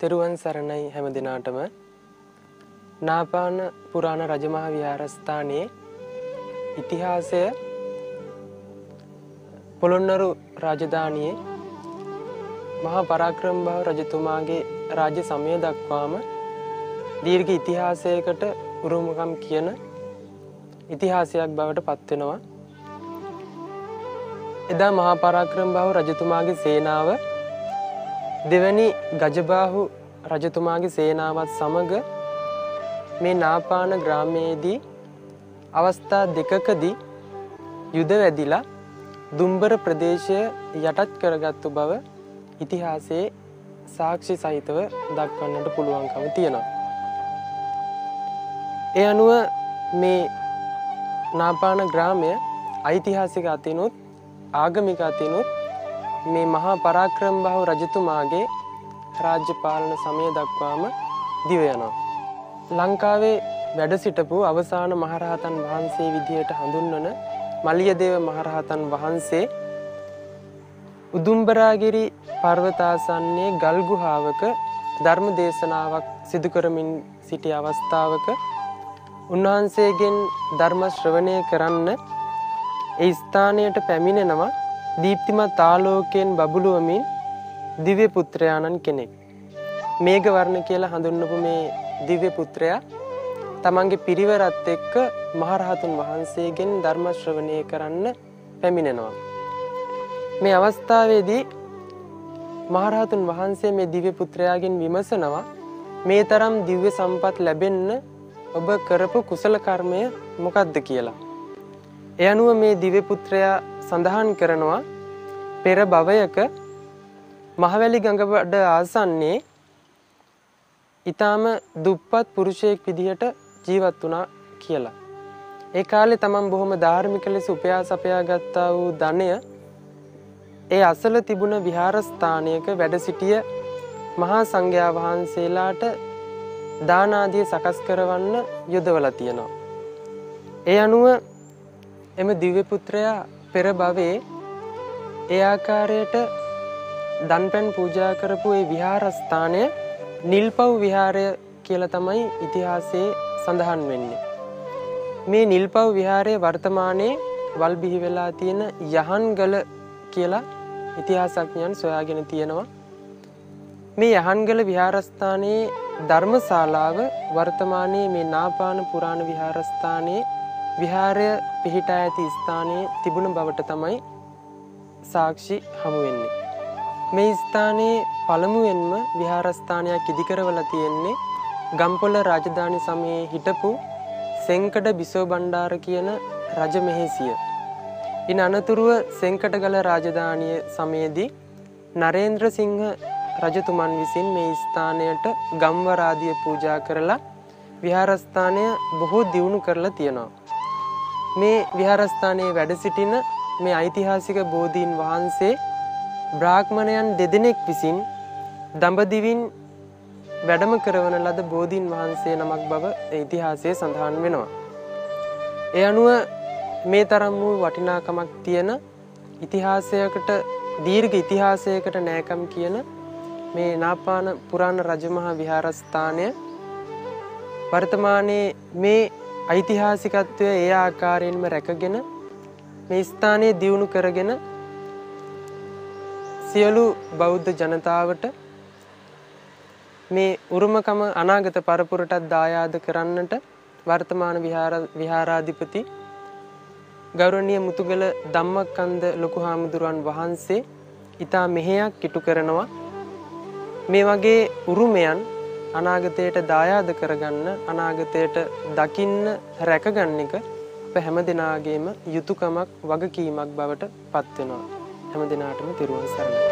තෙරුවන් සරණයි හැම දෙනාටම නාපාන පුරාණ රජමහා විහාරස්ථානයේ ඉතිහාසය පොළොන්නරු රාජධානියේ මහා පරාක්‍රම භාව රජතුමාගේ රාජ්‍ය සමය දක්වාම දීර්ඝ ඉතිහාසයකට උරුමකම් කියන ඉතිහාසයක් බවට පත්වෙනවා. එදා මහා පරාක්‍රම භාව රජතුමාගේ සේනාව දෙවැනි ගජබාහු රජතුමාගේ සේනාවත් සමග මේ නාපාන ග්‍රාමයේදී අවස්ථා දෙකකදී යුද වැදිලා දුම්බර ප්‍රදේශය යටත් කරගත්තු බව ඉතිහාසයේ සාක්ෂි සහිතව දක්වන්නට පුළුවන්කම තියෙනවා. ඒ අනුව මේ නාපාන ග්‍රාමය ඓතිහාසික අතිනුත් ආගමික අතිනුත් මේ මහා පරාක්‍රම බහු රජතුමාගේ රාජ්‍ය පාලන සමය දක්වාම දිව යනවා. ලංකාවේ වැඩ සිටපු අවසාන මහරහතන් වහන්සේ විදිහට හඳුන්වන මලියදේව මහරහතන් වහන්සේ උදුම්බරාගිරි පර්වතාසන්නේ ගල්ගුහාවක ධර්ම දේශනාවක් සිදු කරමින් සිටි අවස්ථාවක උන්වහන්සේගෙන් ධර්ම ශ්‍රවණය කරන්න ඒ ස්ථානයට පැමිණෙනවා දීප්තිමත් ආලෝකයෙන් බබළුවමින් දිව්‍ය පුත්‍රයාණන් කෙනෙක්. මේඝ වර්ණ කියලා හඳුන්වපු මේ දිව්‍ය පුත්‍රයා තමන්ගේ පිරිවරත් එක්ක මහරහතුන් වහන්සේගෙන් ධර්ම ශ්‍රවණය කරන්න පැමිණෙනවා. මේ අවස්ථාවේදී මහරහතුන් වහන්සේ මේ දිව්‍ය පුත්‍රයාගෙන් විමසනවා මේ තරම් දිව්‍ය සම්පත් ලැබෙන්න ඔබ කරපු කුසල කර්මය මොකක්ද කියලා. එය අනුව මේ දිව්‍ය පුත්‍රයා සඳහන් කරනවා පෙර භවයක මහවැලි ගඟබඩ ආසන්නේ ඊටාම දුප්පත් පුරුෂයෙක් විදිහට ජීවත් වුණා කියලා. ඒ කාලේ තමන් බොහොම ධාර්මික ලෙස උපයා සපයා ගත්තා වූ ධනය ඒ අසල තිබුණ විහාරස්ථානයක වැඩ සිටිය මහා සංඝයා වහන්සේලාට දාන ආදිය සකස් කරවන්න යොදවලා තියෙනවා. ඒ අනුව එම දිව්‍ය පුත්‍රයා පෙර භවයේ ඒ ආකාරයට දන්පැන් පූජා කරපු ඒ විහාරස්ථානය නිල්පව් විහාරය කියලා තමයි ඉතිහාසයේ සඳහන් වෙන්නේ. මේ නිල්පව් විහාරය වර්තමානයේ වල් බිහි වෙලා තියෙන යහන්ගල කියලා ඉතිහාසඥයන් සොයාගෙන තියෙනවා. මේ යහන්ගල විහාරස්ථානයේ ධර්මශාලාව වර්තමානයේ මේ නාපාන පුරාණ විහාරස්ථානයේ විහාරය පිහිටා ඇති ස්ථානයේ තිබුණ බවට තමයි සාක්ෂි හමු වෙන්නේ. මේ ස්ථානයේ පළමුවෙන්ම විහාරස්ථානයක් ඉදිකරවලා තියෙන්නේ ගම්පොළ රාජධානි සමයේ හිටපු සෙංකඩ බිසෝ බණ්ඩාර කියන රජ මෙහෙසිය. ඉන් අනතුරුව සෙංකටගල රාජධානිය සමයේදී නරේන්ද්‍ර සිංහ රජතුමන් විසින් මේ ස්ථානයට ගම්වරාදිය පූජා කරලා විහාරස්ථානය බොහෝ දියුණු කරලා තියෙනවා. මේ විහාරස්ථානයේ වැඩ සිටින මේ ඓතිහාසික බෝධීන් වහන්සේ බ්‍රාහ්මණයන් දෙදෙනෙක් විසින් දඹදිවින් වැඩම කරවන ලද බෝධීන් වහන්සේ නමක් බව ඉතිහාසයේ සඳහන් වෙනවා. ඒ අනුව මේ තරම් වූ වටිනාකමක් තියෙන ඉතිහාසයකට දීර්ඝ ඉතිහාසයකට නෑකම් කියන මේ නාපාන පුරාණ රජමහා විහාරස්ථානය වර්තමානයේ මේ ඓතිහාසිකත්වය ඒ ආකාරයෙන්ම රැකගෙන මේ ස්ථානයේ දියුණු කරගෙන සියලු බෞද්ධ ජනතාවට මේ උරුමකම අනාගත පරපුරටත් දායාද කරන්නට වර්තමාන විහාරාධිපති ගෞරවනීය මුතුගල ධම්මකන්ද ලොකු හාමුදුරුවන් වහන්සේ ඊතා මෙහෙයක් කිටු කරනවා. මේ වගේ උරුමයන් අනාගතයට දායාද කරගන්න අනාගතයට දකින්න රැකගන්න එක අප හැම දෙනාගේම යුතුයකමක් වගකීමක් බවට පත් වෙනවා. හැම දිනාටම තිරුවන් සරණයි.